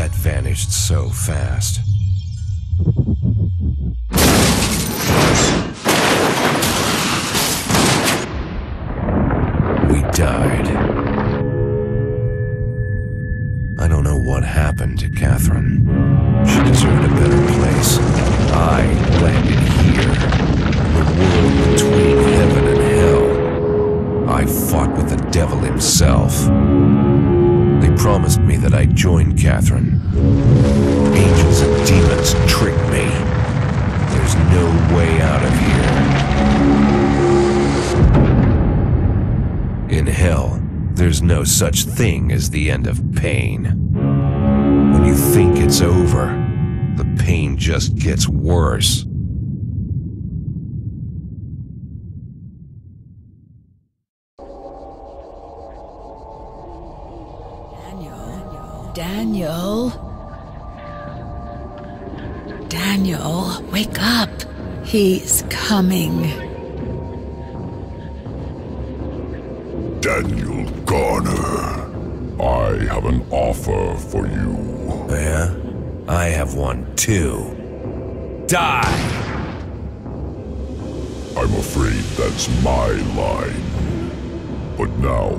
That vanished so fast. Such thing as the end of pain. When you think it's over, the pain just gets worse. Daniel. Daniel. Daniel, wake up. He's coming. Daniel Garner, I have an offer for you. Yeah? I have one too. Die! I'm afraid that's my line. But now,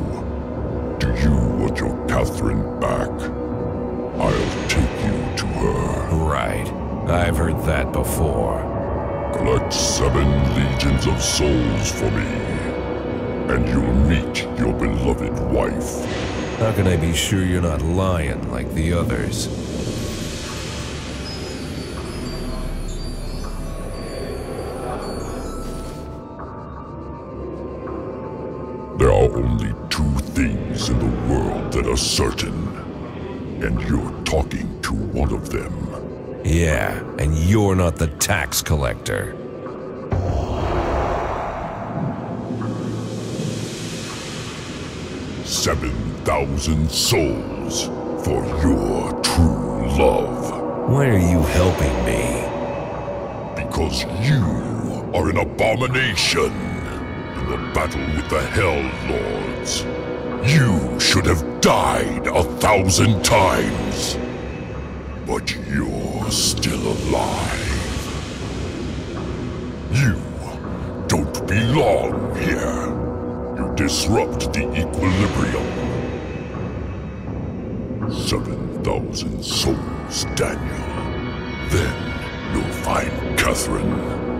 do you want your Catherine back? I'll take you to her. Right. I've heard that before. Collect seven legions of souls for me, and you'll meet your beloved wife. How can I be sure you're not lying like the others? There are only two things in the world that are certain, and you're talking to one of them. Yeah, and you're not the tax collector. Seven thousand souls for your true love. Why are you helping me? Because you are an abomination in the battle with the Hell Lords. You should have died a thousand times. But you're still alive. You don't belong here. Disrupt the equilibrium. Seven thousand souls, Daniel. Then you'll find Catherine.